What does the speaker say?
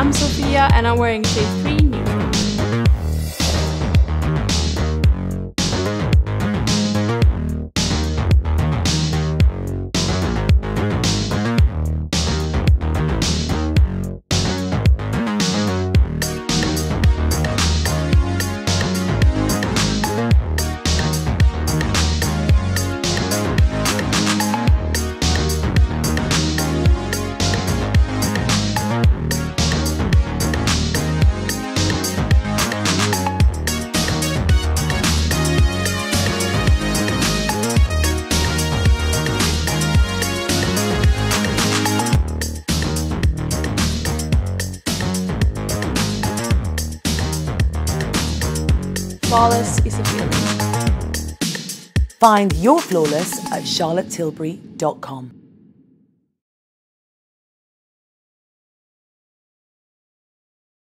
I'm Sophia and I'm wearing shade 3 nude. Flawless is a feeling. Find your flawless at charlottetilbury.com.